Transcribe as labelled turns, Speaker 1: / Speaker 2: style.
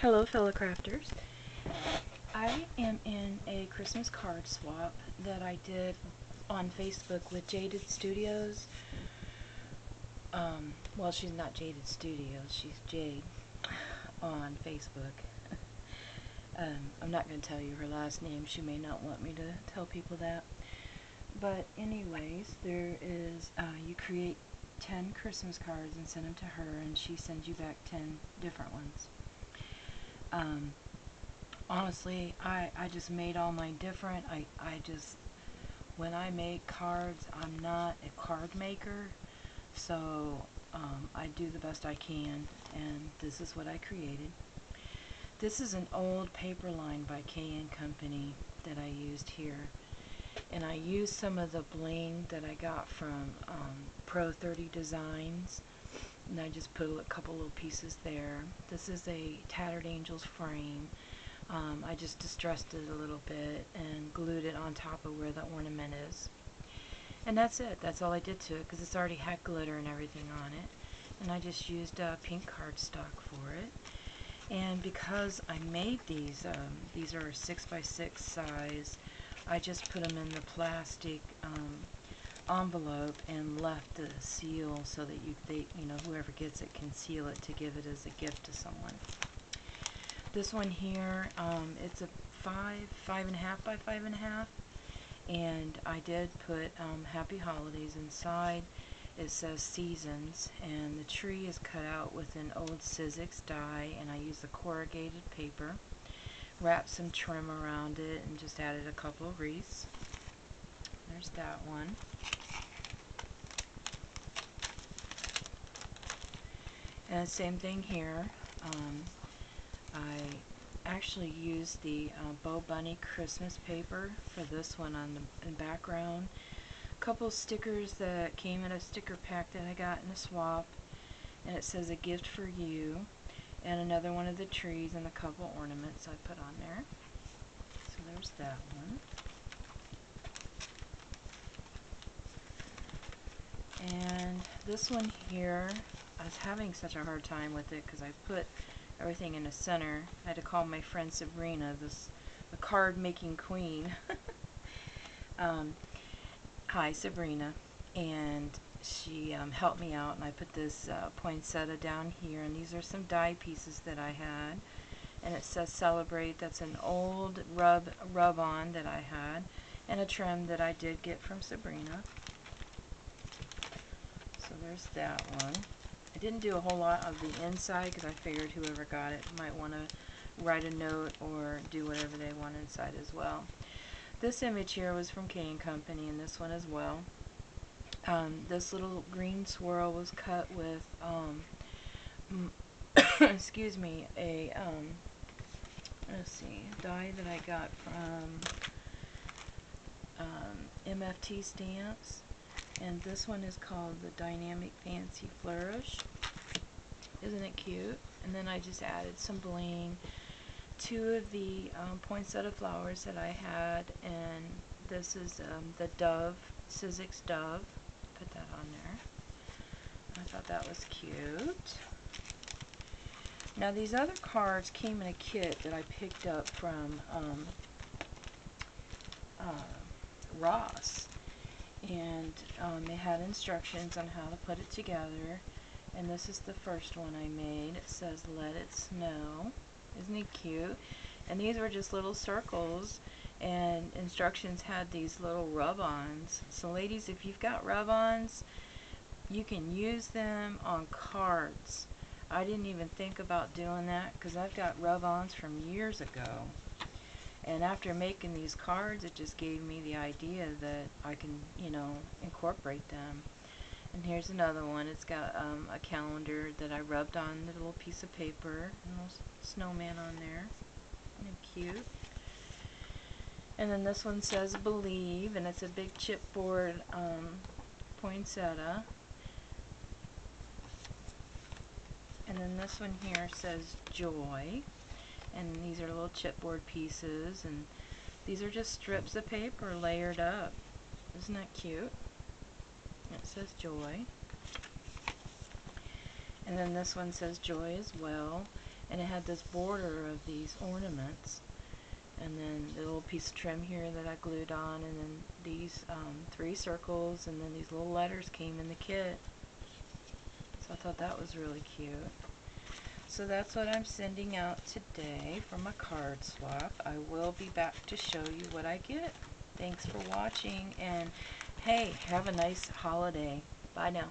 Speaker 1: Hello fellow crafters. I am in a Christmas card swap that I did on Facebook with Jaded Studios. Um, well, she's not Jaded Studios, she's Jade on Facebook. um, I'm not going to tell you her last name, she may not want me to tell people that. But anyways, there is, uh, you create 10 Christmas cards and send them to her and she sends you back 10 different ones. Um, honestly, I, I just made all mine different. I, I just, when I make cards, I'm not a card maker, so um, I do the best I can, and this is what I created. This is an old paper line by K & Company that I used here. And I used some of the bling that I got from um, Pro 30 Designs and I just put a couple little pieces there. This is a Tattered Angels frame. Um, I just distressed it a little bit and glued it on top of where the ornament is. And that's it. That's all I did to it because it's already had glitter and everything on it. And I just used uh, pink cardstock for it. And because I made these, um, these are 6 by 6 size, I just put them in the plastic um, envelope and left the seal so that you, they, you know, whoever gets it can seal it to give it as a gift to someone. This one here, um, it's a five, five and a half by five and a half, and I did put um, Happy Holidays inside. It says Seasons, and the tree is cut out with an old Sizzix die, and I used the corrugated paper. Wrapped some trim around it and just added a couple of wreaths. There's that one. And same thing here. Um, I actually used the uh, Bo Bunny Christmas paper for this one on the background. A couple stickers that came in a sticker pack that I got in a swap. And it says a gift for you. And another one of the trees and a couple ornaments I put on there. So there's that one. And this one here I was having such a hard time with it because I put everything in the center. I had to call my friend Sabrina, this the card making queen. um, hi Sabrina, and she um, helped me out, and I put this uh, poinsettia down here, and these are some die pieces that I had, and it says celebrate. That's an old rub rub on that I had, and a trim that I did get from Sabrina. So there's that one. I didn't do a whole lot of the inside because I figured whoever got it might want to write a note or do whatever they want inside as well. This image here was from K & Company and this one as well. Um, this little green swirl was cut with, um, excuse me, a, um, let's see, die that I got from um, MFT stamps and this one is called the Dynamic Fancy Flourish. Isn't it cute? And then I just added some bling. Two of the um, poinsettia flowers that I had, and this is um, the Dove, Sizzix Dove. Put that on there. I thought that was cute. Now these other cards came in a kit that I picked up from um, uh, Ross and um, it had instructions on how to put it together. And this is the first one I made. It says let it snow. Isn't it cute? And these were just little circles and instructions had these little rub-ons. So ladies if you've got rub-ons you can use them on cards. I didn't even think about doing that because I've got rub-ons from years ago and after making these cards, it just gave me the idea that I can, you know, incorporate them. And here's another one. It's got um, a calendar that I rubbed on the little piece of paper. And a little snowman on there. Isn't it cute? And then this one says Believe, and it's a big chipboard um, poinsettia. And then this one here says Joy and these are little chipboard pieces and these are just strips of paper layered up. Isn't that cute? It says joy. And then this one says joy as well and it had this border of these ornaments and then the little piece of trim here that I glued on and then these um, three circles and then these little letters came in the kit. So I thought that was really cute so that's what I'm sending out today for my card swap. I will be back to show you what I get. Thanks for watching and hey have a nice holiday. Bye now